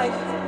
life.